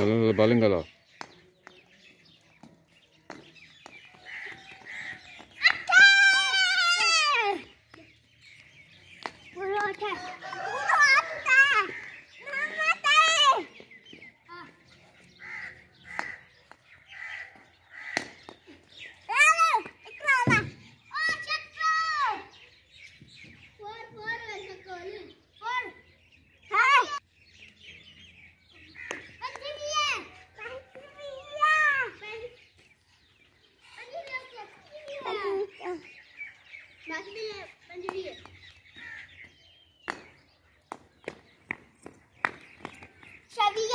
நல்ல பலங்களா Thank you. Chevy